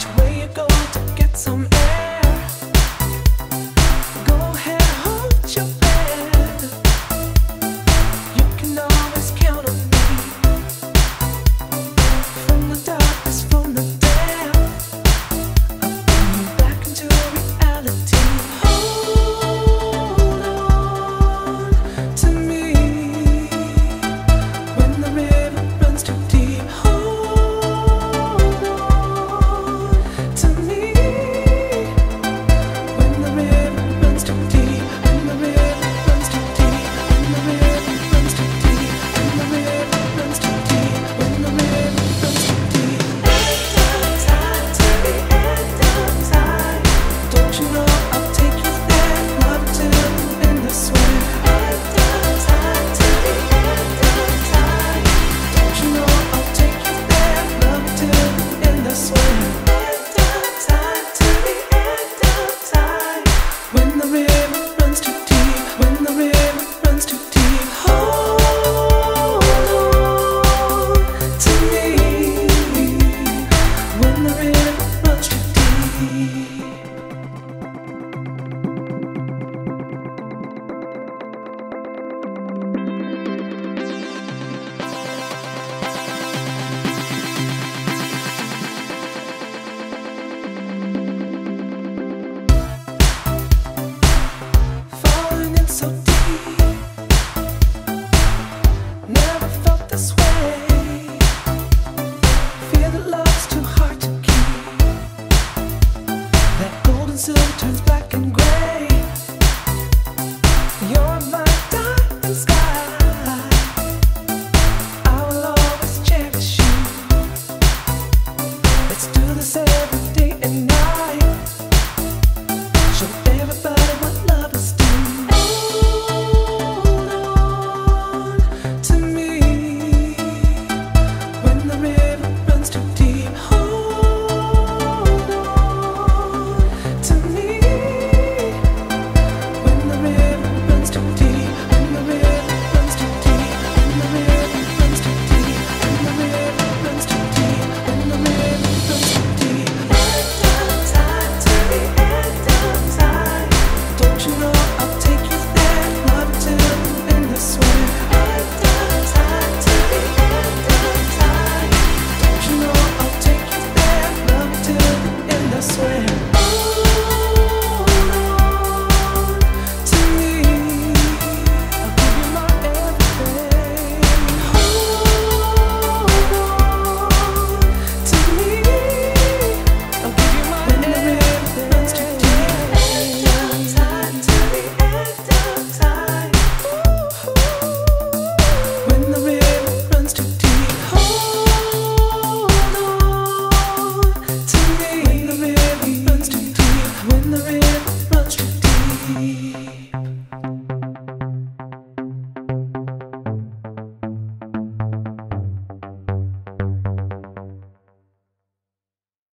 which way you go to get some wants to